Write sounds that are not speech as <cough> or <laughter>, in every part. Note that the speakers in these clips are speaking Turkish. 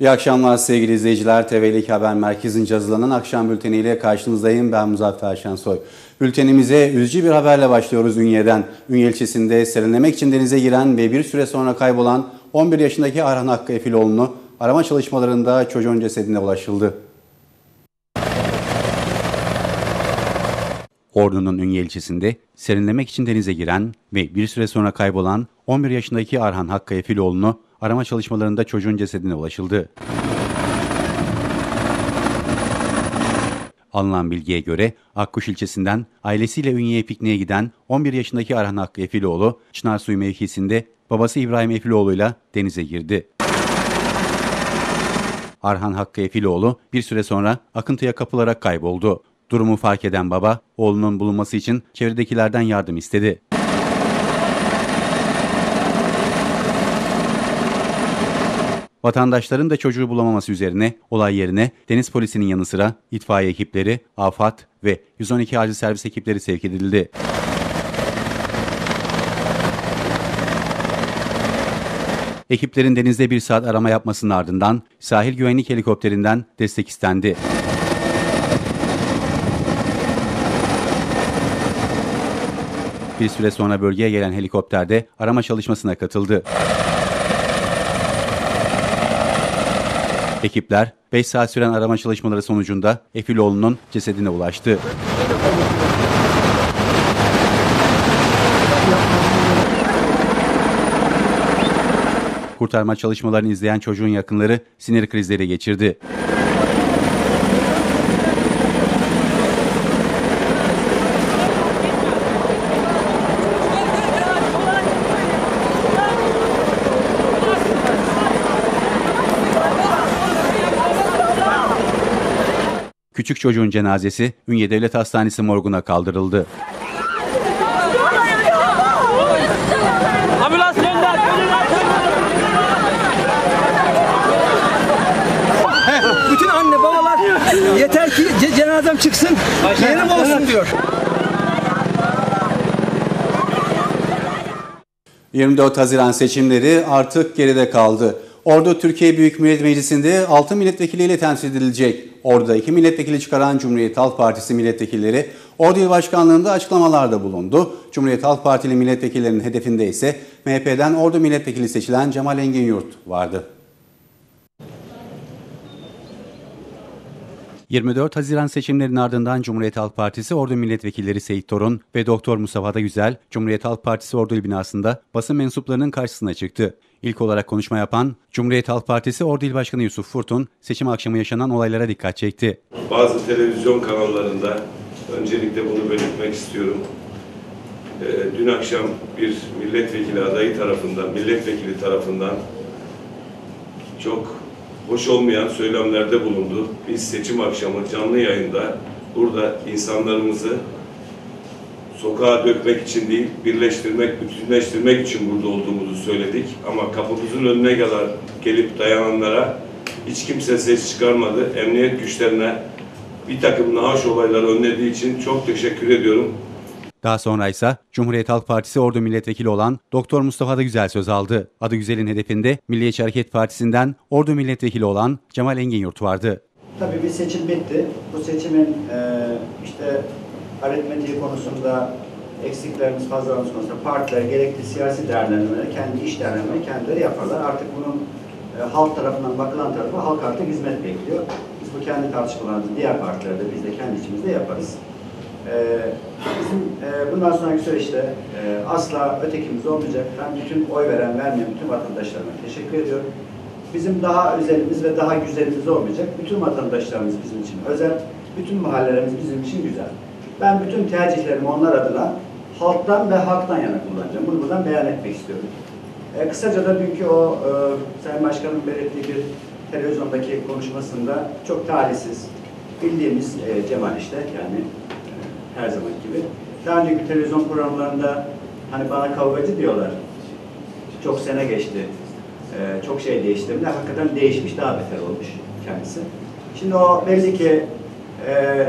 İyi akşamlar sevgili izleyiciler. TV'lik Haber Merkezi'nce hazırlanan akşam bülteniyle karşınızdayım. Ben Muzaffer Şensoy. Bültenimize üzücü bir haberle başlıyoruz Ünye'den. Ünye ilçesinde serinlemek için denize giren ve bir süre sonra kaybolan 11 yaşındaki Arhan Hakkı Efiloğlu'nu arama çalışmalarında çocuğun cesedine ulaşıldı. Ordu'nun Ünye ilçesinde serinlemek için denize giren ve bir süre sonra kaybolan 11 yaşındaki Arhan Hakkı Efiloğlu'nu arama çalışmalarında çocuğun cesedine ulaşıldı. Alınan bilgiye göre Akkuş ilçesinden ailesiyle Ünye'ye pikniğe giden 11 yaşındaki Arhan Hakkı Efiloğlu, Çınarsuyu mevkisinde babası İbrahim Efiloğlu ile denize girdi. Arhan Hakkı Efiloğlu bir süre sonra akıntıya kapılarak kayboldu. Durumu fark eden baba, oğlunun bulunması için çevredekilerden yardım istedi. Vatandaşların da çocuğu bulamaması üzerine olay yerine deniz polisinin yanı sıra itfaiye ekipleri, AFAD ve 112 acil servis ekipleri sevk edildi. Ekiplerin denizde bir saat arama yapmasının ardından sahil güvenlik helikopterinden destek istendi. Bir süre sonra bölgeye gelen helikopterde arama çalışmasına katıldı. Ekipler 5 saat süren arama çalışmaları sonucunda Efiloğlu'nun cesedine ulaştı. Kurtarma çalışmalarını izleyen çocuğun yakınları sinir krizleri geçirdi. Küçük çocuğun cenazesi Ünye Devlet Hastanesi morguna kaldırıldı. Bütün anne babalar yeter ki ce- cenazem çıksın, yerim olsun diyor. 24 Haziran seçimleri artık geride kaldı. Ordu Türkiye Büyük Millet Meclisi'nde 6 milletvekiliyle temsil edilecek. Ordu'da 2 milletvekili çıkaran Cumhuriyet Halk Partisi milletvekilleri Ordu İl Başkanlığı'nda açıklamalarda bulundu. Cumhuriyet Halk Partili milletvekillerinin hedefinde ise MHP'den Ordu milletvekili seçilen Cemal Engin Yurt vardı. 24 Haziran seçimlerinin ardından Cumhuriyet Halk Partisi Ordu Milletvekilleri Seyit Torun ve Doktor Mustafa da Güzel, Cumhuriyet Halk Partisi Ordu İl binasında basın mensuplarının karşısına çıktı. İlk olarak konuşma yapan Cumhuriyet Halk Partisi Ordu İl Başkanı Yusuf Furtun, seçim akşamı yaşanan olaylara dikkat çekti. Bazı televizyon kanallarında öncelikle bunu belirtmek istiyorum. Ee, dün akşam bir milletvekili adayı tarafından, milletvekili tarafından çok hoş olmayan söylemlerde bulundu. Biz seçim akşamı canlı yayında burada insanlarımızı sokağa dökmek için değil, birleştirmek, bütünleştirmek için burada olduğumuzu söyledik. Ama kapımızın önüne kadar gelip dayananlara hiç kimse ses çıkarmadı. Emniyet güçlerine bir takım naaş olayları önlediği için çok teşekkür ediyorum. Daha sonra ise Cumhuriyet Halk Partisi Ordu Milletvekili olan Doktor Mustafa da Güzel söz aldı. Adı Güzel'in hedefinde Milliyetçi Hareket Partisi'nden Ordu Milletvekili olan Cemal Engin Yurt vardı. Tabii bir seçim bitti. Bu seçimin e, işte aritmetiği konusunda eksiklerimiz, fazlalarımız konusunda partiler gerekli siyasi değerlendirmeleri, kendi iş değerlendirmeleri kendileri yaparlar. Artık bunun e, halk tarafından bakılan tarafı halk artık hizmet bekliyor. Biz bu kendi tartışmalarımızı diğer partilerde biz de kendi içimizde yaparız. E, bizim e, bundan sonraki süreçte e, asla ötekimiz olmayacak. Ben bütün oy veren, vermeyen bütün vatandaşlarıma teşekkür ediyorum. Bizim daha özelimiz ve daha güzelimiz olmayacak. Bütün vatandaşlarımız bizim için özel, bütün mahallelerimiz bizim için güzel. Ben bütün tercihlerimi onlar adına halktan ve halktan yana kullanacağım. Bunu buradan beyan etmek istiyorum. E, kısaca da dünkü o e, Sayın Başkan'ın belirttiği bir televizyondaki konuşmasında çok talihsiz bildiğimiz e, Cemal işte yani e, her zaman gibi. Daha önceki televizyon programlarında hani bana kavgacı diyorlar. Çok sene geçti. Ee, çok şey değiştirdi. Hakikaten değişmiş, daha beter olmuş kendisi. Şimdi o belli ki e,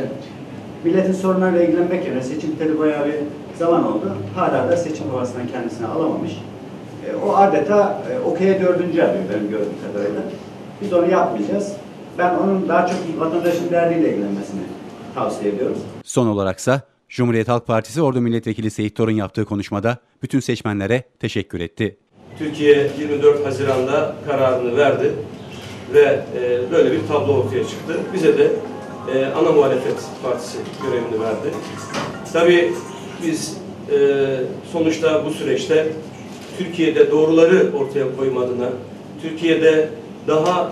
milletin sorunlarıyla ilgilenmek yerine seçim biteli bayağı bir zaman oldu. Hala da seçim havasından kendisini alamamış. E, o adeta e, okey'e dördüncü arıyor benim gördüğüm kadarıyla. Biz onu yapmayacağız. Ben onun daha çok vatandaşın derdiyle ilgilenmesini tavsiye ediyorum. Son olaraksa Cumhuriyet Halk Partisi Ordu Milletvekili Seyit Torun yaptığı konuşmada bütün seçmenlere teşekkür etti. Türkiye 24 Haziran'da kararını verdi ve e, böyle bir tablo ortaya çıktı. Bize de e, ana muhalefet partisi görevini verdi. Tabii biz e, sonuçta bu süreçte Türkiye'de doğruları ortaya koyma adına, Türkiye'de daha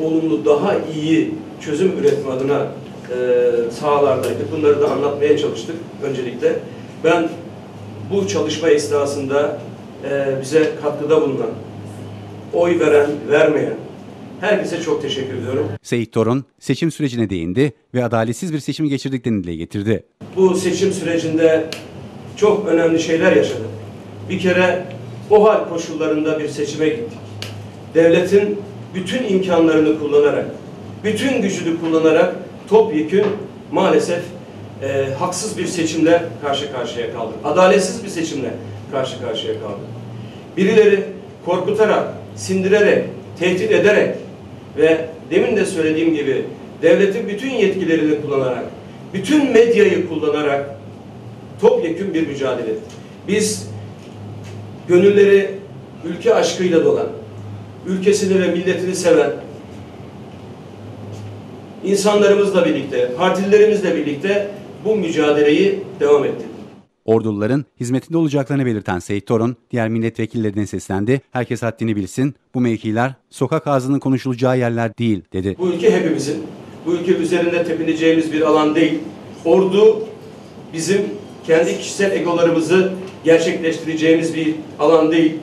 olumlu, daha iyi çözüm üretme adına e, sahalardaydık. Bunları da anlatmaya çalıştık öncelikle. Ben bu çalışma esnasında e, bize katkıda bulunan, oy veren, vermeyen herkese çok teşekkür ediyorum. Seyit Torun seçim sürecine değindi ve adaletsiz bir seçim geçirdiklerini dile getirdi. Bu seçim sürecinde çok önemli şeyler yaşadık. Bir kere o hal koşullarında bir seçime gittik. Devletin bütün imkanlarını kullanarak, bütün gücünü kullanarak topyekün maalesef e, haksız bir seçimle karşı karşıya kaldık. Adaletsiz bir seçimle karşı karşıya kaldık. Birileri korkutarak, sindirerek, tehdit ederek ve demin de söylediğim gibi devletin bütün yetkilerini kullanarak, bütün medyayı kullanarak topyekün bir mücadele. Biz gönülleri ülke aşkıyla dolan, ülkesini ve milletini seven, insanlarımızla birlikte, partilerimizle birlikte bu mücadeleyi devam ettirdik. Orduların hizmetinde olacaklarını belirten Seyit Torun, diğer milletvekillerine seslendi. Herkes haddini bilsin, bu mevkiler sokak ağzının konuşulacağı yerler değil dedi. Bu ülke hepimizin. Bu ülke üzerinde tepineceğimiz bir alan değil. Ordu bizim kendi kişisel egolarımızı gerçekleştireceğimiz bir alan değil.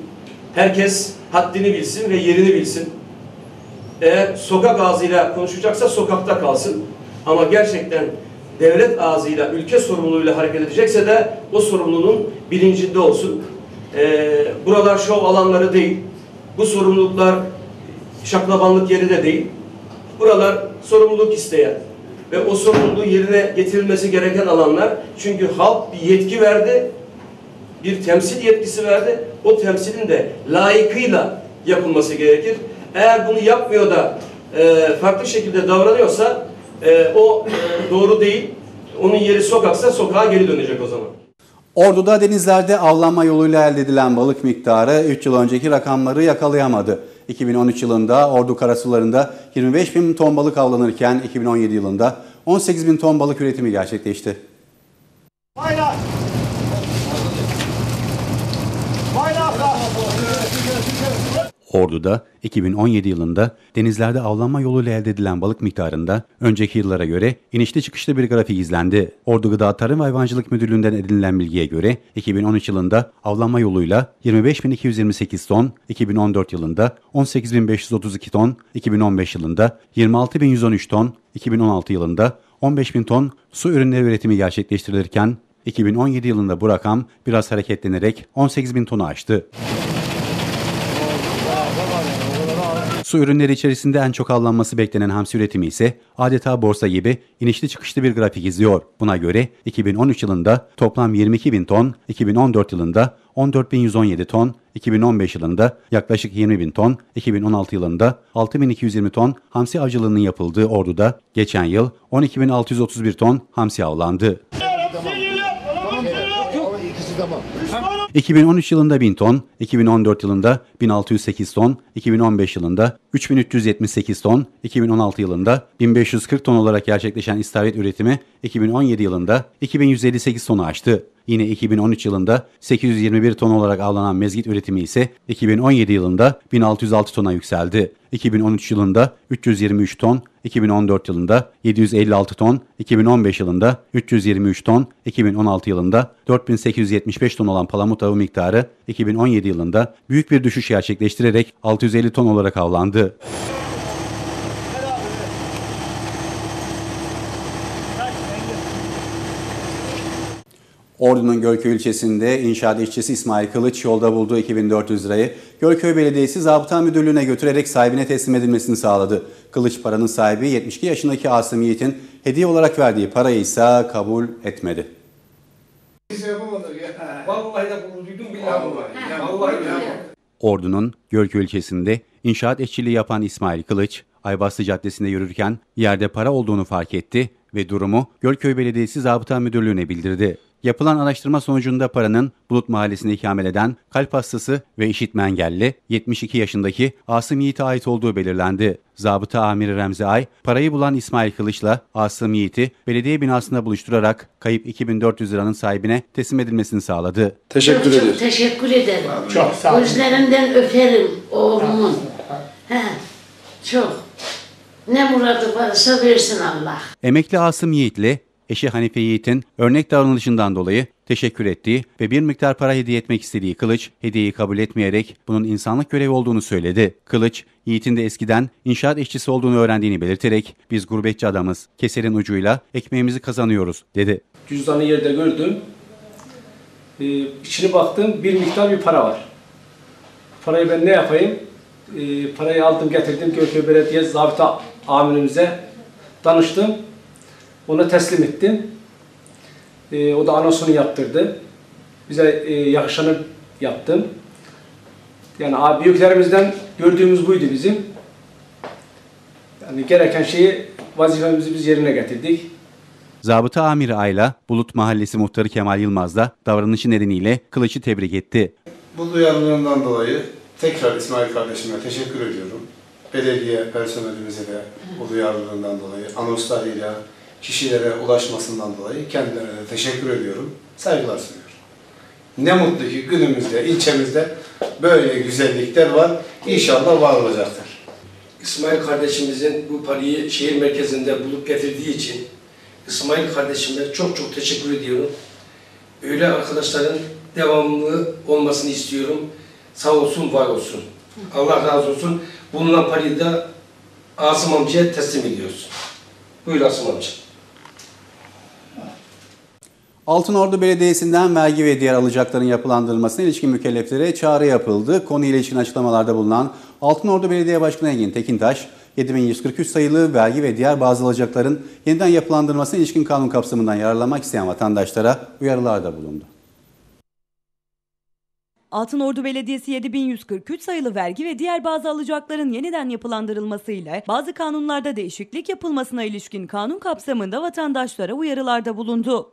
Herkes haddini bilsin ve yerini bilsin. Eğer sokak ağzıyla konuşacaksa sokakta kalsın. Ama gerçekten devlet ağzıyla, ülke sorumluluğuyla hareket edecekse de o sorumluluğun bilincinde olsun. Ee, buralar şov alanları değil. Bu sorumluluklar şaklabanlık yeri de değil. Buralar sorumluluk isteyen ve o sorumluluğu yerine getirilmesi gereken alanlar. Çünkü halk bir yetki verdi, bir temsil yetkisi verdi. O temsilin de layıkıyla yapılması gerekir. Eğer bunu yapmıyor da e, farklı şekilde davranıyorsa e, o e, doğru değil. Onun yeri sokaksa sokağa geri dönecek o zaman. Ordu'da denizlerde avlanma yoluyla elde edilen balık miktarı 3 yıl önceki rakamları yakalayamadı. 2013 yılında Ordu karasularında 25 bin ton balık avlanırken 2017 yılında 18 bin ton balık üretimi gerçekleşti. Bayrak! Ordu'da 2017 yılında denizlerde avlanma yoluyla elde edilen balık miktarında önceki yıllara göre inişli çıkışlı bir grafik izlendi. Ordu Gıda Tarım ve Hayvancılık Müdürlüğü'nden edinilen bilgiye göre 2013 yılında avlanma yoluyla 25.228 ton, 2014 yılında 18.532 ton, 2015 yılında 26.113 ton, 2016 yılında 15.000 ton su ürünleri üretimi gerçekleştirilirken 2017 yılında bu rakam biraz hareketlenerek 18.000 tonu aştı. Su ürünleri içerisinde en çok avlanması beklenen hamsi üretimi ise adeta borsa gibi inişli çıkışlı bir grafik izliyor. Buna göre 2013 yılında toplam 22 bin ton, 2014 yılında 14.117 ton, 2015 yılında yaklaşık 20 bin ton, 2016 yılında 6.220 ton hamsi avcılığının yapıldığı Ordu'da geçen yıl 12.631 ton hamsi avlandı. 2013 yılında 1000 ton, 2014 yılında 1608 ton, 2015 yılında 3378 ton, 2016 yılında 1540 ton olarak gerçekleşen istavrit üretimi 2017 yılında 2158 tonu aştı. Yine 2013 yılında 821 ton olarak avlanan mezgit üretimi ise 2017 yılında 1606 tona yükseldi. 2013 yılında 323 ton, 2014 yılında 756 ton, 2015 yılında 323 ton, 2016 yılında 4875 ton olan palamut avı miktarı 2017 yılında büyük bir düşüş gerçekleştirerek 650 ton olarak avlandı. Ordu'nun Gölköy ilçesinde inşaat işçisi İsmail Kılıç yolda bulduğu 2400 lirayı Gölköy Belediyesi Zabıta Müdürlüğü'ne götürerek sahibine teslim edilmesini sağladı. Kılıç paranın sahibi 72 yaşındaki Asım Yiğit'in hediye olarak verdiği parayı ise kabul etmedi. Vallahi de vurduydum billahi. Vallahi ya. Ordu'nun Gölköy ilçesinde İnşaat işçiliği yapan İsmail Kılıç, Aybastı Caddesi'nde yürürken yerde para olduğunu fark etti ve durumu Gölköy Belediyesi Zabıta Müdürlüğü'ne bildirdi. Yapılan araştırma sonucunda paranın Bulut Mahallesi'nde ikamet eden kalp hastası ve işitme engelli 72 yaşındaki Asım Yiğit'e ait olduğu belirlendi. Zabıta amiri Remzi Ay, parayı bulan İsmail Kılıç'la Asım Yiğit'i belediye binasında buluşturarak kayıp 2400 liranın sahibine teslim edilmesini sağladı. Teşekkür ederim. Çok teşekkür ederim. Çok sağ olun. Gözlerinden öperim oğlumun. He, çok. Ne muradı varsa versin Allah. Emekli Asım Yiğit'le eşi Hanife Yiğit'in örnek davranışından dolayı teşekkür ettiği ve bir miktar para hediye etmek istediği Kılıç, hediyeyi kabul etmeyerek bunun insanlık görevi olduğunu söyledi. Kılıç, Yiğit'in de eskiden inşaat işçisi olduğunu öğrendiğini belirterek biz gurbetçi adamız, keserin ucuyla ekmeğimizi kazanıyoruz dedi. Cüzdanı yerde gördüm. Ee, içine baktım bir miktar bir para var. Parayı ben ne yapayım? Ee, parayı aldım getirdim Gölköy Belediye Zabıta amirimize danıştım. Ona teslim ettim. Ee, o da anonsunu yaptırdı. Bize e, yakışanı yaptım. Yani abi büyüklerimizden gördüğümüz buydu bizim. Yani gereken şeyi vazifemizi biz yerine getirdik. Zabıta amiri Ayla, Bulut Mahallesi muhtarı Kemal Yılmaz da davranışı nedeniyle Kılıç'ı tebrik etti. Bu duyarlılığından dolayı tekrar İsmail kardeşime teşekkür ediyorum. Belediye personelimize de bu duyarlılığından dolayı, anonslarıyla kişilere ulaşmasından dolayı kendilerine de teşekkür ediyorum. Saygılar sunuyorum. Ne mutlu ki günümüzde, ilçemizde böyle güzellikler var. İnşallah var olacaktır. İsmail kardeşimizin bu parayı şehir merkezinde bulup getirdiği için İsmail kardeşime çok çok teşekkür ediyorum. Öyle arkadaşların devamlı olmasını istiyorum. Sağ olsun, var olsun. Allah razı olsun. Bulunan parayı da Asım amcaya teslim ediyoruz. Buyur Asım amca. Altınordu Belediyesi'nden vergi ve diğer alacakların yapılandırılmasına ilişkin mükelleflere çağrı yapıldı. Konuyla ilişkin açıklamalarda bulunan Altınordu Belediye Başkanı Engin Tekintaş, 7143 sayılı vergi ve diğer bazı alacakların yeniden yapılandırılmasına ilişkin kanun kapsamından yararlanmak isteyen vatandaşlara uyarılarda bulundu. Altınordu Belediyesi 7143 sayılı vergi ve diğer bazı alacakların yeniden yapılandırılması ile bazı kanunlarda değişiklik yapılmasına ilişkin kanun kapsamında vatandaşlara uyarılarda bulundu.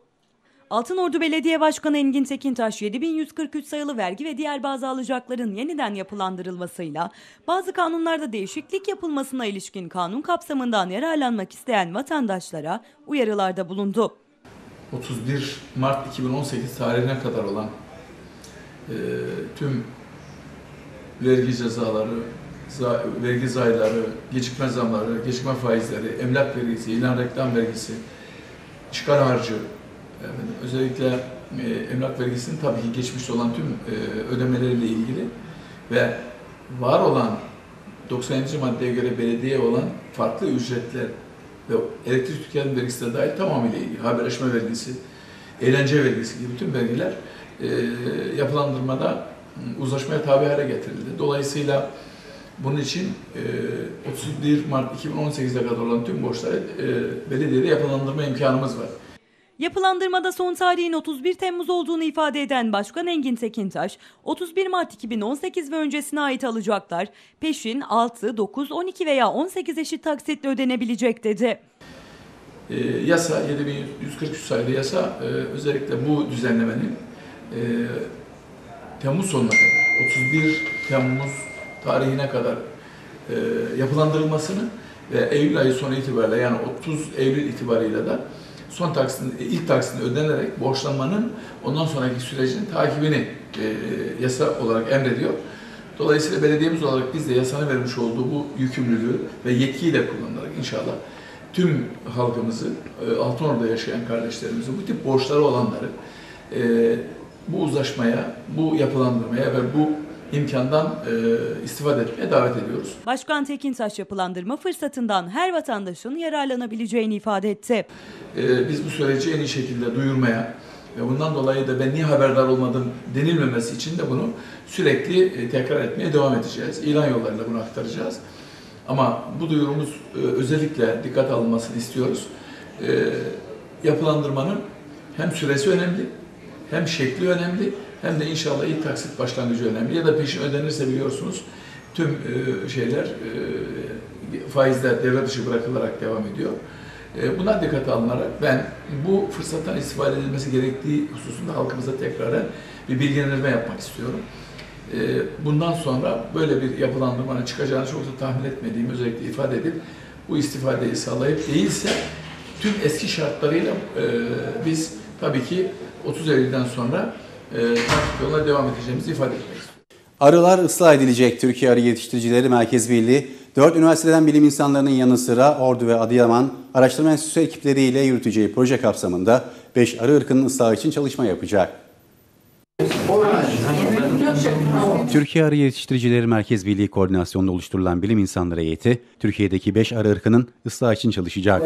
Altınordu Belediye Başkanı Engin Tekintaş 7143 sayılı vergi ve diğer bazı alacakların yeniden yapılandırılmasıyla bazı kanunlarda değişiklik yapılmasına ilişkin kanun kapsamından yararlanmak isteyen vatandaşlara uyarılarda bulundu. 31 Mart 2018 tarihine kadar olan e, tüm vergi cezaları, za, vergi zayları, gecikme zamları, gecikme faizleri, emlak vergisi, ilan reklam vergisi, çıkar harcı, özellikle e, emlak vergisinin tabii ki geçmişte olan tüm e, ödemeleriyle ilgili ve var olan 90. maddeye göre belediye olan farklı ücretler ve elektrik tüketim vergisi de dahil tamamıyla ilgili. Haberleşme vergisi, eğlence vergisi gibi bütün vergiler e, yapılandırmada uzlaşmaya tabi hale getirildi. Dolayısıyla bunun için e, 31 Mart 2018'e kadar olan tüm borçları e, belediyede yapılandırma imkanımız var. Yapılandırmada son tarihin 31 Temmuz olduğunu ifade eden Başkan Engin Tekintaş, 31 Mart 2018 ve öncesine ait alacaklar peşin 6, 9, 12 veya 18 eşit taksitle ödenebilecek dedi. E, yasa 7143 sayılı yasa e, özellikle bu düzenlemenin e, Temmuz sonuna kadar 31 Temmuz tarihine kadar e, yapılandırılmasını ve Eylül ayı sonu itibariyle yani 30 Eylül itibariyle de son taksinin ilk taksinin ödenerek borçlanmanın ondan sonraki sürecinin takibini e, yasa olarak emrediyor. Dolayısıyla belediyemiz olarak biz de yasanın vermiş olduğu bu yükümlülüğü ve yetkiyle kullanarak inşallah tüm halkımızı, e, Altınordu'da yaşayan kardeşlerimizi, bu tip borçları olanları e, bu uzlaşmaya, bu yapılandırmaya ve bu imkandan e, istifade etmeye davet ediyoruz. Başkan Tekintaş yapılandırma fırsatından her vatandaşın yararlanabileceğini ifade etti. E, biz bu süreci en iyi şekilde duyurmaya ve bundan dolayı da ben niye haberdar olmadım denilmemesi için de bunu sürekli e, tekrar etmeye devam edeceğiz. İlan yollarıyla bunu aktaracağız. Ama bu duyurumuz e, özellikle dikkat alınmasını istiyoruz. E, yapılandırmanın hem süresi önemli, hem şekli önemli, hem de inşallah ilk taksit başlangıcı önemli. Ya da peşin ödenirse biliyorsunuz tüm e, şeyler e, faizler devre dışı bırakılarak devam ediyor. E, Buna dikkate alınarak ben bu fırsattan istifade edilmesi gerektiği hususunda halkımıza tekrar bir bilgilendirme yapmak istiyorum. Bundan sonra böyle bir yapılandırmanın çıkacağını çok da tahmin etmediğimi özellikle ifade edip bu istifadeyi sağlayıp değilse tüm eski şartlarıyla biz tabii ki 30 Eylül'den sonra e, takip yoluna devam edeceğimizi ifade etmek istiyorum. Arılar ıslah edilecek. Türkiye Arı Yetiştiricileri Merkez Birliği, 4 üniversiteden bilim insanlarının yanı sıra Ordu ve Adıyaman Araştırma Enstitüsü ekipleriyle yürüteceği proje kapsamında 5 arı ırkının ıslahı için çalışma yapacak. Türkiye Arı Yetiştiricileri Merkez Birliği koordinasyonunda oluşturulan bilim insanları heyeti, Türkiye'deki 5 arı ırkının ıslahı için çalışacak.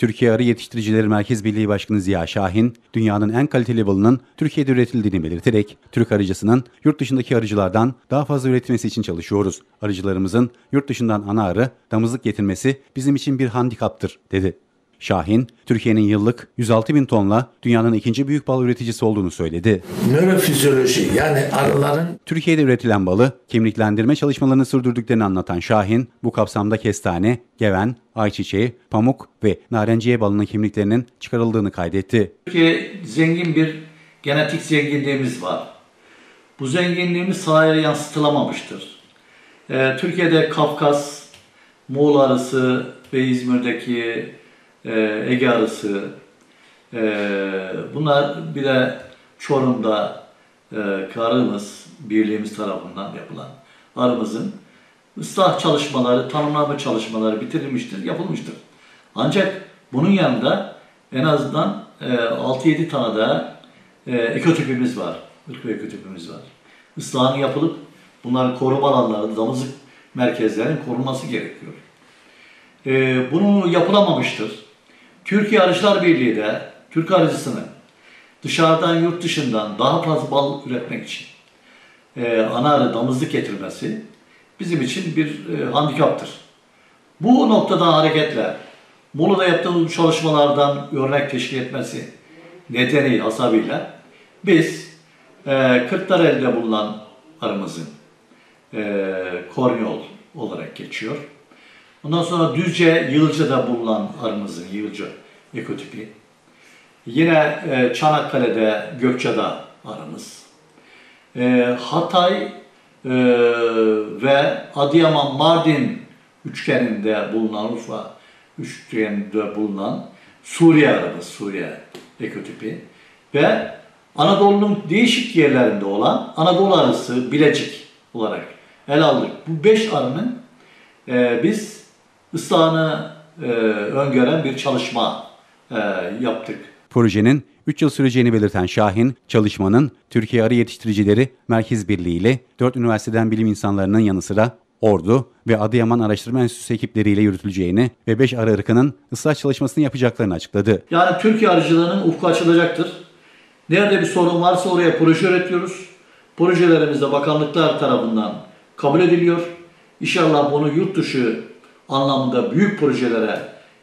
Türkiye Arı Yetiştiricileri Merkez Birliği Başkanı Ziya Şahin, dünyanın en kaliteli balının Türkiye'de üretildiğini belirterek, Türk arıcısının yurt dışındaki arıcılardan daha fazla üretilmesi için çalışıyoruz. Arıcılarımızın yurt dışından ana arı, damızlık getirmesi bizim için bir handikaptır, dedi. Şahin, Türkiye'nin yıllık 106 bin tonla dünyanın ikinci büyük bal üreticisi olduğunu söyledi. Nörofizyoloji yani arıların Türkiye'de üretilen balı kimliklendirme çalışmalarını sürdürdüklerini anlatan Şahin, bu kapsamda kestane, geven, ayçiçeği, pamuk ve narenciye balının kimliklerinin çıkarıldığını kaydetti. Türkiye zengin bir genetik zenginliğimiz var. Bu zenginliğimiz sahaya yansıtılamamıştır. Ee, Türkiye'de Kafkas, Muğla arısı ve İzmir'deki e, Ege arısı, e, bunlar bir de Çorum'da e, arımız, birliğimiz tarafından yapılan arımızın ıslah çalışmaları, tanımlama çalışmaları bitirilmiştir, yapılmıştır. Ancak bunun yanında en azından e, 6-7 tane daha e, ekotipimiz var, ırk ekotipimiz var. Islahın yapılıp bunların koruma alanları, damızlık merkezlerinin korunması gerekiyor. E, bunu yapılamamıştır. Türkiye Arıcılar Birliği de Türk arıcısını dışarıdan, yurt dışından daha fazla bal üretmek için e, ana arı damızlık getirmesi bizim için bir e, handikaptır. Bu noktadan hareketle Muğla'da yaptığımız çalışmalardan örnek teşkil etmesi nedeni hasabıyla biz e, Kırklareli'de bulunan arımızın e, korneol olarak geçiyor. Ondan sonra Düzce, Yılca'da bulunan arımızın Yılca ekotipi. Yine e, Çanakkale'de, Gökçe'de arımız. E, Hatay e, ve Adıyaman, Mardin üçgeninde bulunan Urfa üçgeninde bulunan Suriye arımız, Suriye ekotipi. Ve Anadolu'nun değişik yerlerinde olan Anadolu arısı Bilecik olarak ele aldık. Bu beş arının e, biz ıslahını e, öngören bir çalışma e, yaptık. Projenin 3 yıl süreceğini belirten Şahin, çalışmanın Türkiye Arı Yetiştiricileri Merkez Birliği ile 4 üniversiteden bilim insanlarının yanı sıra Ordu ve Adıyaman Araştırma Enstitüsü ekipleriyle yürütüleceğini ve 5 arı ırkının ıslah çalışmasını yapacaklarını açıkladı. Yani Türkiye arıcılığının ufku açılacaktır. Nerede bir sorun varsa oraya proje üretiyoruz. Projelerimiz de bakanlıklar tarafından kabul ediliyor. İnşallah bunu yurt dışı anlamında büyük projelere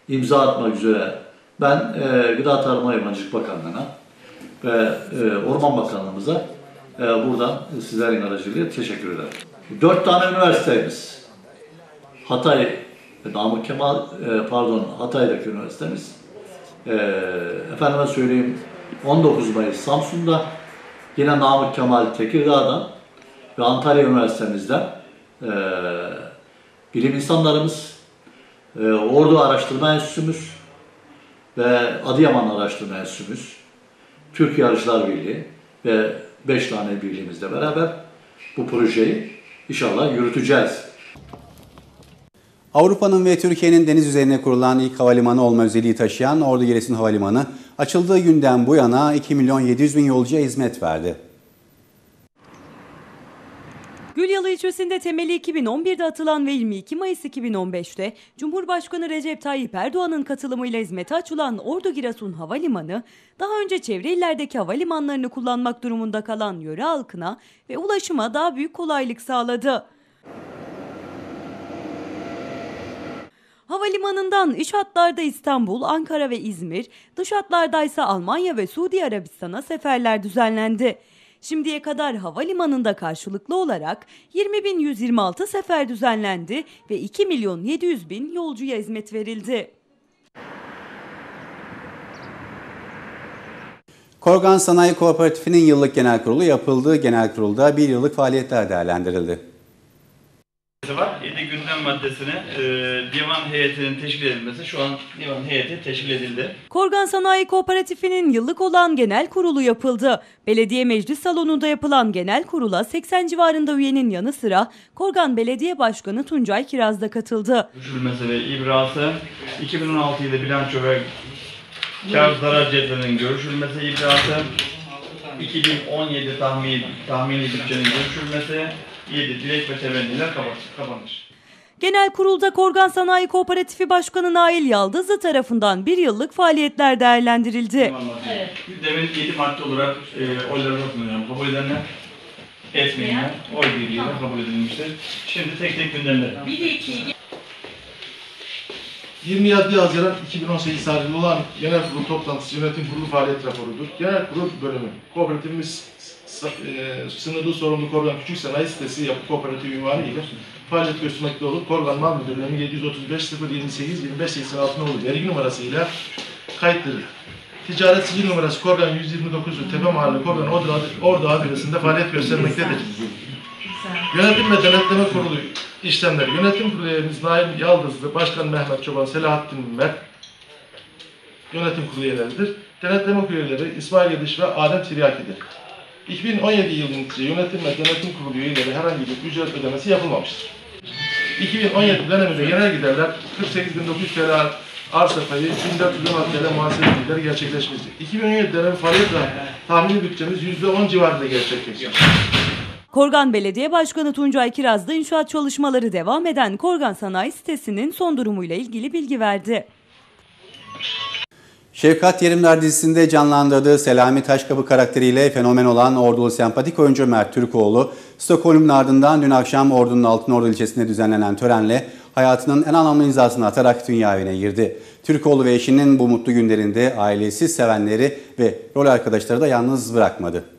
imza atmak üzere ben e, Gıda Tarım Hayvancılık Bakanlığı'na ve e, Orman Bakanlığımıza e, buradan sizlerin aracılığıyla teşekkür ederim. Dört tane üniversitemiz. Hatay, Namık Kemal, e, pardon Hatay'daki üniversitemiz. E, efendime söyleyeyim 19 Mayıs Samsun'da, yine Namık Kemal Tekirdağ'dan ve Antalya Üniversitemizden e, bilim insanlarımız, e, Ordu Araştırma Enstitümüz ve Adıyaman Araştırma Enstitümüz, Türkiye Arıcılar Birliği ve 5 tane birliğimizle beraber bu projeyi inşallah yürüteceğiz. Avrupa'nın ve Türkiye'nin deniz üzerine kurulan ilk havalimanı olma özelliği taşıyan Ordu Giresun Havalimanı açıldığı günden bu yana 2 milyon 700 bin yolcuya hizmet verdi. Gülyalı ilçesinde temeli 2011'de atılan ve 22 Mayıs 2015'te Cumhurbaşkanı Recep Tayyip Erdoğan'ın katılımıyla hizmete açılan Ordu Giresun Havalimanı, daha önce çevre illerdeki havalimanlarını kullanmak durumunda kalan yöre halkına ve ulaşıma daha büyük kolaylık sağladı. Havalimanından iç hatlarda İstanbul, Ankara ve İzmir, dış hatlardaysa Almanya ve Suudi Arabistan'a seferler düzenlendi. Şimdiye kadar havalimanında karşılıklı olarak 20.126 sefer düzenlendi ve 2 milyon 700 bin yolcuya hizmet verildi. Korgan Sanayi Kooperatifi'nin yıllık genel kurulu yapıldığı genel kurulda bir yıllık faaliyetler değerlendirildi. Var. 7 gündem maddesine e, divan heyetinin teşkil edilmesi şu an divan heyeti teşkil edildi. Korgan Sanayi Kooperatifi'nin yıllık olan genel kurulu yapıldı. Belediye Meclis Salonu'nda yapılan genel kurula 80 civarında üyenin yanı sıra Korgan Belediye Başkanı Tuncay Kiraz da katıldı. Düşürülmesi ve ibrası 2016 yılı bilanço ve kar zarar cetvelinin görüşülmesi ibrası 2017 tahmin, tahmini bütçenin görüşülmesi 7 dilek ve temenniler kapanır. Genel kurulda Korgan Sanayi Kooperatifi Başkanı Nail Yaldızlı tarafından bir yıllık faaliyetler değerlendirildi. Evet. Gündemin 7 madde olarak e, oylarını sunuyorum. Kabul edenler, etmeyenler oy birliğiyle kabul edilmiştir. Şimdi tek tek gündemler. 27 Haziran 2018 tarihli olan Genel Kurulu toplantısı yönetim kurulu faaliyet raporudur. Genel kurul bölümü. Kooperatifimiz sınırlı sorumlu Korgan Küçük Sanayi Sitesi Yapı Kooperatif ünvanı ile faaliyet göstermekte olup Korgan Mal Müdürlüğü'nün 735 028 25 86 nolu vergi numarasıyla kayıtlıdır. Ticaret sicil numarası Korgan 129 Tepe Mahalle Korgan Ordu, Ordu adresinde faaliyet göstermektedir. Yönetim ve Denetleme Kurulu işlemler. Yönetim kurulu üyelerimiz Nail Yaldızlı, Başkan Mehmet Çoban, Selahattin Mert yönetim kurulu üyeleridir. Denetleme kurulu üyeleri İsmail Yediş ve Adem Tiryaki'dir. 2017 yılınca yönetim ve denetim kurulu üyeleri herhangi bir ücret ödemesi yapılmamıştır. 2017 döneminde genel giderler 48.900 TL arsa payı 1416 TL muhasebe giderleri gerçekleşmiştir. 2017 dönemi faaliyet tahmini bütçemiz %10 civarında gerçekleşmiştir. Korgan Belediye Başkanı Tuncay Kiraz da inşaat çalışmaları devam eden Korgan Sanayi Sitesi'nin son durumuyla ilgili bilgi verdi. Şefkat Yerimler dizisinde canlandırdığı Selami Taşkapı karakteriyle fenomen olan Ordulu sempatik oyuncu Mert Türkoğlu, Stockholm'un ardından dün akşam Ordu'nun Altınordu ilçesinde düzenlenen törenle hayatının en anlamlı imzasını atarak dünya evine girdi. Türkoğlu ve eşinin bu mutlu günlerinde ailesi, sevenleri ve rol arkadaşları da yalnız bırakmadı.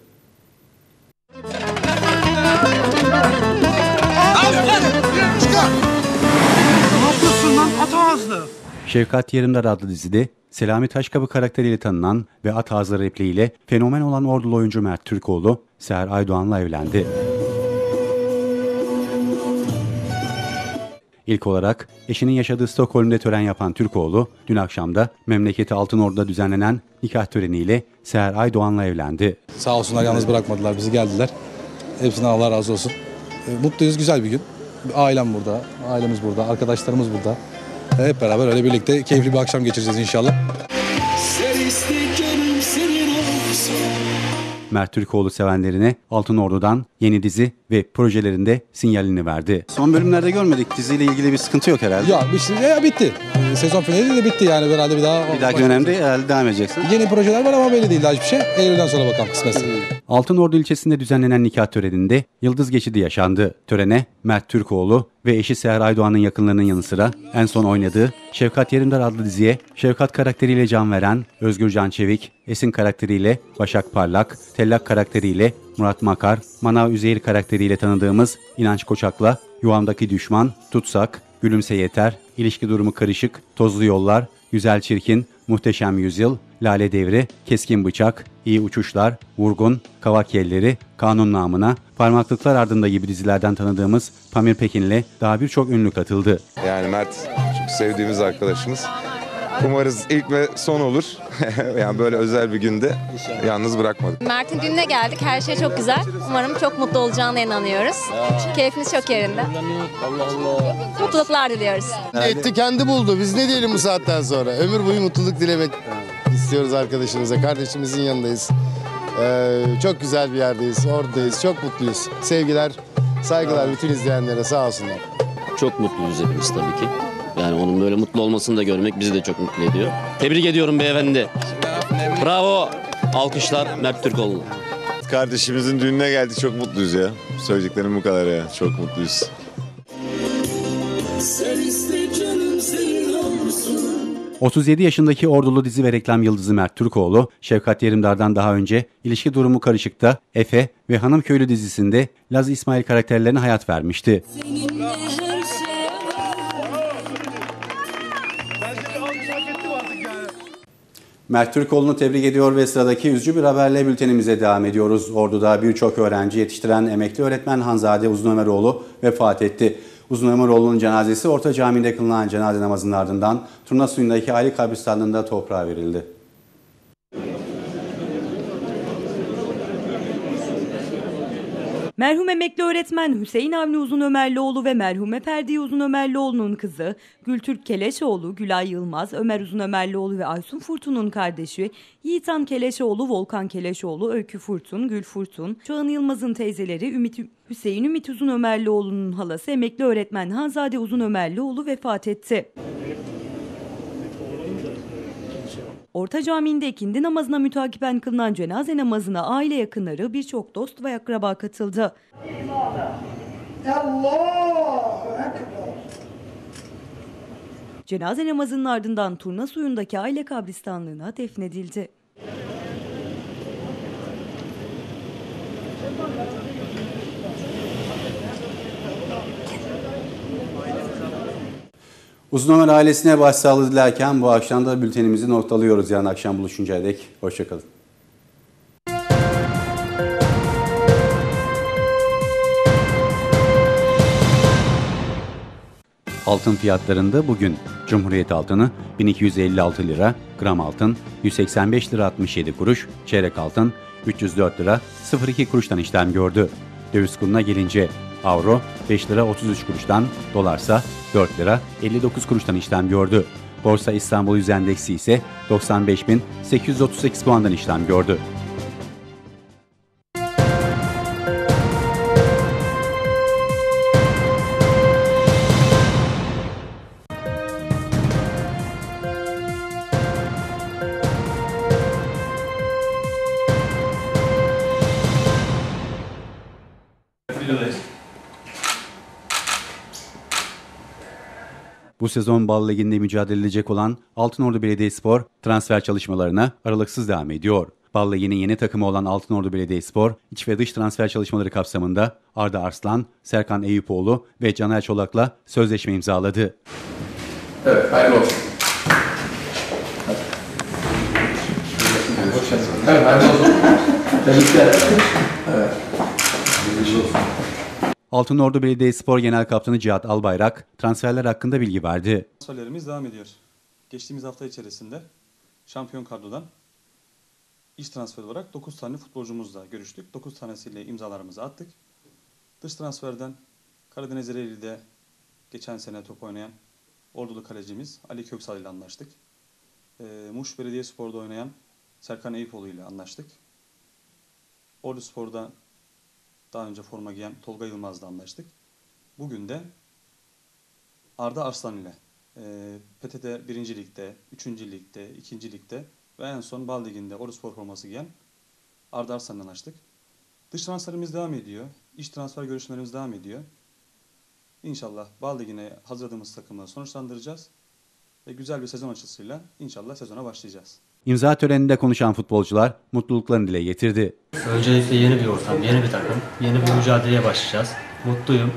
Şefkat Yerimdar adlı dizide Selami Taşkapı karakteriyle tanınan ve at ağızları repliğiyle fenomen olan ordulu oyuncu Mert Türkoğlu, Seher Aydoğan'la evlendi. İlk olarak eşinin yaşadığı Stockholm'de tören yapan Türkoğlu, dün akşam da memleketi Altınordu'da düzenlenen nikah töreniyle Seher Aydoğan'la evlendi. Sağ olsunlar yalnız bırakmadılar bizi geldiler. Hepsinden Allah razı olsun. E, Mutluyuz güzel bir gün. Ailem burada, ailemiz burada, arkadaşlarımız burada. <laughs> Hep beraber öyle birlikte keyifli bir akşam geçireceğiz inşallah. Mert Türkoğlu sevenlerine Altınordu'dan yeni dizi ve projelerinde sinyalini verdi. Son bölümlerde görmedik. Diziyle ilgili bir sıkıntı yok herhalde. Ya, bir şey, ya bitti. E, Sezon finali de bitti yani herhalde bir daha. Bir dahaki dönemde herhalde devam edeceksin. Yeni projeler var ama belli değil daha hiçbir şey. Eylül'den sonra bakalım kısmetse. Altınordu ilçesinde düzenlenen nikah töreninde Yıldız Geçidi yaşandı. Törene Mert Türkoğlu ve eşi Seher Aydoğan'ın yakınlarının yanı sıra en son oynadığı Şefkat Yerimdar adlı diziye Şefkat karakteriyle can veren Özgür Can Çevik, Esin karakteriyle Başak Parlak, Tellak karakteriyle Murat Makar, Manav Üzeyir karakteriyle tanıdığımız İnanç Koçak'la Yuvamdaki Düşman, Tutsak, Gülümse Yeter, İlişki Durumu Karışık, Tozlu Yollar, Güzel Çirkin, Muhteşem Yüzyıl, Lale Devri, Keskin Bıçak, İyi Uçuşlar, Vurgun, Kavak Yelleri, Kanun Namına, Parmaklıklar Ardında gibi dizilerden tanıdığımız Pamir Pekin'le daha birçok ünlü katıldı. Yani Mert çok sevdiğimiz arkadaşımız. Umarız ilk ve son olur. <laughs> yani böyle özel bir günde yalnız bırakmadık. Mert'in düğününe geldik. Her şey çok güzel. Umarım çok mutlu olacağına inanıyoruz. Keyfiniz çok yerinde. Mutluluklar diliyoruz. Etti kendi buldu. Biz ne diyelim bu saatten sonra? Ömür boyu mutluluk dilemek istiyoruz arkadaşımıza. Kardeşimizin yanındayız. Ee, çok güzel bir yerdeyiz. Oradayız. Çok mutluyuz. Sevgiler, saygılar bütün izleyenlere sağ olsunlar. Çok mutluyuz hepimiz tabii ki. Yani onun böyle mutlu olmasını da görmek bizi de çok mutlu ediyor. Tebrik ediyorum beyefendi. Bravo. Alkışlar Mert Türkoğlu. Kardeşimizin düğününe geldik çok mutluyuz ya. Söyleyeceklerim bu kadar ya. Çok mutluyuz. Sen iste canım senin olsun 37 yaşındaki Ordulu dizi ve reklam yıldızı Mert Türkoğlu, Şevkat Yerimdar'dan daha önce ilişki durumu karışıkta Efe ve Hanım Köylü dizisinde Laz İsmail karakterlerine hayat vermişti. Mert Türkoğlu'nu tebrik ediyor ve sıradaki üzücü bir haberle bültenimize devam ediyoruz. Ordu'da birçok öğrenci yetiştiren emekli öğretmen Hanzade Uzun Ömeroğlu vefat etti. Uzun Ömeroğlu'nun cenazesi Orta Camii'nde kılınan cenaze namazının ardından Turna Suyu'ndaki aile kabristanlığında toprağa verildi. Merhum emekli öğretmen Hüseyin Avni Uzun Ömerlioğlu ve merhume Ferdiye Uzun Ömerlioğlu'nun kızı Gültürk Keleşoğlu, Gülay Yılmaz, Ömer Uzun Ömerlioğlu ve Aysun Furtun'un kardeşi Yiğitan Keleşoğlu, Volkan Keleşoğlu, Öykü Furtun, Gül Furtun, Çağın Yılmaz'ın teyzeleri Ümit Hüseyin Ümit Uzun Ömerlioğlu'nun halası emekli öğretmen Hanzade Uzun Ömerlioğlu vefat etti. Orta Camii'nde ikindi namazına mütakiben kılınan cenaze namazına aile yakınları, birçok dost ve akraba katıldı. Cenaze namazının ardından Turna Suyu'ndaki aile kabristanlığına defnedildi. Uzun Ömer ailesine başsağlığı dilerken bu akşam da bültenimizi noktalıyoruz. Yarın akşam buluşuncaya dek hoşçakalın. Altın fiyatlarında bugün Cumhuriyet altını 1256 lira, gram altın 185 lira 67 kuruş, çeyrek altın 304 lira 02 kuruştan işlem gördü. Döviz kuruna gelince avro 5 lira 33 kuruştan, dolarsa 4 lira 59 kuruştan işlem gördü. Borsa İstanbul Yüz Endeksi ise 95.838 puandan işlem gördü. Bu sezon Bal Ligi'nde mücadele edecek olan Altınordu Belediyespor transfer çalışmalarına aralıksız devam ediyor. Bal Ligi'nin yeni takımı olan Altınordu Belediyespor, iç ve dış transfer çalışmaları kapsamında Arda Arslan, Serkan Eyüpoğlu ve Caner Çolak'la sözleşme imzaladı. Evet, hayırlı olsun. Evet, hayırlı olsun. Tebrikler. Evet. Hayırlı olsun. Altınordu Belediyespor Genel Kaptanı Cihat Albayrak transferler hakkında bilgi verdi. Transferlerimiz devam ediyor. Geçtiğimiz hafta içerisinde şampiyon kadrodan iş transferi olarak 9 tane futbolcumuzla görüştük. 9 tanesiyle imzalarımızı attık. Dış transferden Karadeniz Ereğli'de geçen sene top oynayan Ordulu kalecimiz Ali Köksal ile anlaştık. Ee, Muş Belediyespor'da oynayan Serkan Eyüpoğlu ile anlaştık. Ordu Spor'da daha önce forma giyen Tolga Yılmaz'la anlaştık. Bugün de Arda Arslan ile e, PTT 1. Lig'de, 3. Lig'de, 2. Lig'de ve en son Bal Ligi'nde Orduspor forması giyen Arda Arslan'la anlaştık. Dış transferimiz devam ediyor. İş transfer görüşmelerimiz devam ediyor. İnşallah Bal Ligi'ne hazırladığımız takımı sonuçlandıracağız. Ve güzel bir sezon açısıyla inşallah sezona başlayacağız. İmza töreninde konuşan futbolcular mutluluklarını dile getirdi. Öncelikle yeni bir ortam, yeni bir takım, yeni bir mücadeleye başlayacağız. Mutluyum.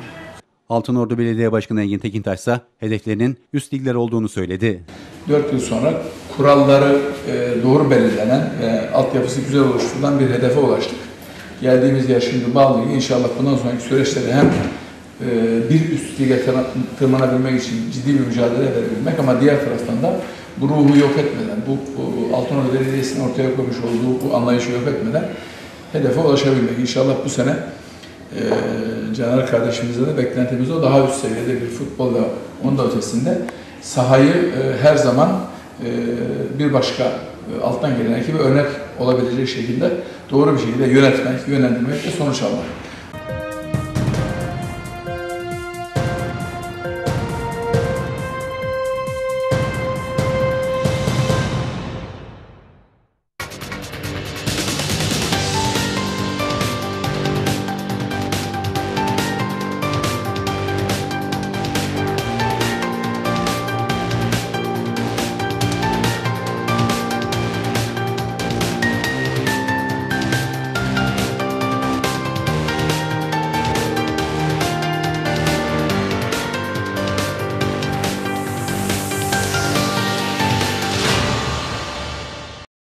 Altınordu Belediye Başkanı Engin Tekintaş ise hedeflerinin üst ligler olduğunu söyledi. 4 yıl sonra kuralları e, doğru belirlenen ve altyapısı güzel oluşturulan bir hedefe ulaştık. Geldiğimiz yer şimdi Ligi. İnşallah bundan sonraki süreçte hem e, bir üst lige tırmanabilmek için ciddi bir mücadele verebilmek ama diğer taraftan da bu ruhu yok etmeden, bu, bu Altınordu Belediyesi'nin ortaya koymuş olduğu bu anlayışı yok etmeden hedefe ulaşabilmek. İnşallah bu sene e, Caner kardeşimizle de beklentimiz o daha üst seviyede bir futbolda onun da ötesinde sahayı e, her zaman e, bir başka e, alttan gelen ekibe örnek olabilecek şekilde doğru bir şekilde yönetmek, yönlendirmek ve sonuç almak.